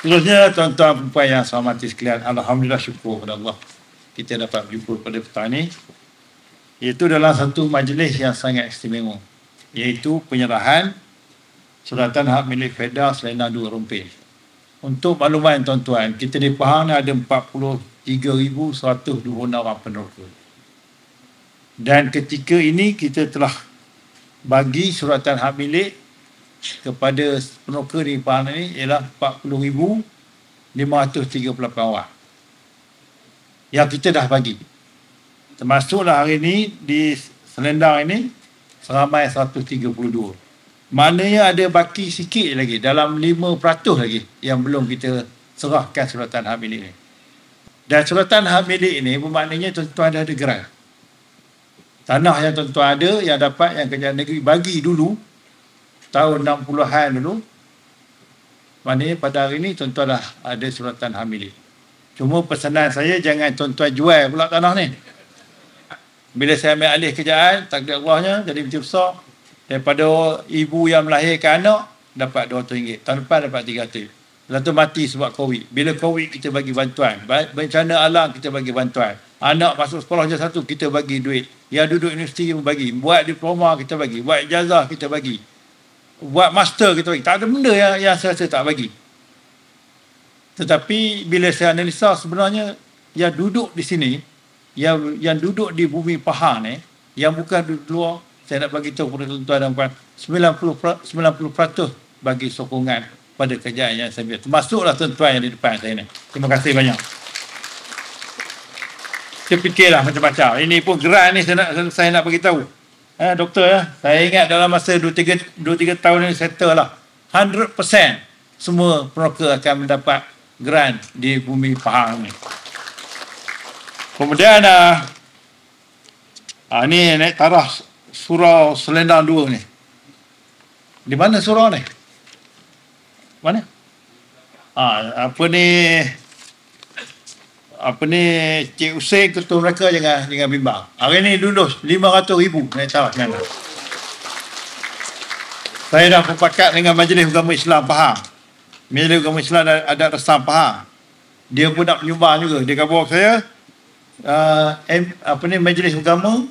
Seterusnya tuan-tuan dan puan yang saya hormati sekalian, Alhamdulillah syukur kepada Allah. Kita dapat berjumpa pada petang ini. Iaitu dalam satu majlis yang sangat istimewa. Iaitu penyerahan suratan hak milik Feda Selena Dua Rumpin. Untuk makluman tuan-tuan, kita di Pahang ada 43,126 orang peneroka. Dan ketika ini kita telah bagi suratan hak milik kepada peneroka di Pahang ini ialah 40,538 orang. Yang kita dah bagi. Termasuklah hari ini di Selendang ini seramai 132. Maknanya ada baki sikit lagi dalam 5% lagi yang belum kita serahkan suratan hak milik ini. Dan suratan hak milik ini bermaknanya tuan-tuan ada gerai. Tanah yang tuan-tuan ada yang dapat yang kerajaan negeri bagi dulu tahun 60-an dulu maknanya pada hari ini tuan-tuan dah ada suratan hak milik. Cuma pesanan saya jangan tuan-tuan jual pula tanah ni. Bila saya ambil alih kerjaan, takdir Allahnya jadi macam besar. Daripada ibu yang melahirkan anak, dapat RM200. Tahun depan dapat RM300. Lepas tu mati sebab COVID. Bila COVID kita bagi bantuan. Bencana alam kita bagi bantuan. Anak masuk sekolah je satu, kita bagi duit. Yang duduk universiti pun bagi. Buat diploma kita bagi. Buat ijazah kita bagi. Buat master kita bagi. Tak ada benda yang, yang saya rasa tak bagi. Tetapi bila saya analisa sebenarnya yang duduk di sini yang yang duduk di bumi Pahang ni yang bukan di luar saya nak bagi tahu kepada tuan-tuan dan puan 90 90% bagi sokongan pada kerjaan yang saya buat termasuklah tuan-tuan yang di depan saya ni. Terima kasih banyak. Saya fikirlah macam-macam. Ini pun gerak ni saya nak saya nak bagi tahu eh, doktor ya saya ingat dalam masa 2 3 2 3 tahun ini settle lah 100% semua peroka akan mendapat grant di bumi Pahang ni Kemudian uh, uh, ni naik tarah surau Selendang 2 ni. Di mana surau ni? Mana? Ah, apa ni apa ni Cik Hussein ketua mereka jangan jangan bimbang. Hari ni lulus 500 ribu naik tarah sana. Saya dah berpakat dengan Majlis Agama Islam Pahang. Majlis Agama Islam ada, ada resam Pahang. Dia pun nak menyumbang juga. Dia kata saya, uh, M, apa ni majlis agama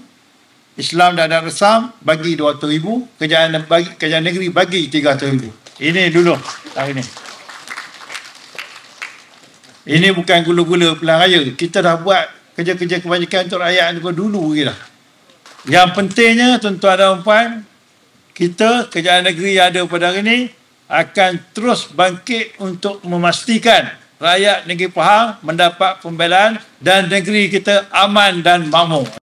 Islam dan Adat Resam bagi 200 ribu kerajaan, bagi, kerajaan negeri bagi 300 ribu ini dulu hari ini ini bukan gula-gula pilihan raya kita dah buat kerja-kerja kebajikan untuk rakyat dulu dulu kita yang pentingnya tuan-tuan dan puan kita kerajaan negeri yang ada pada hari ini akan terus bangkit untuk memastikan rakyat negeri Pahang mendapat pembelaan dan negeri kita aman dan makmur.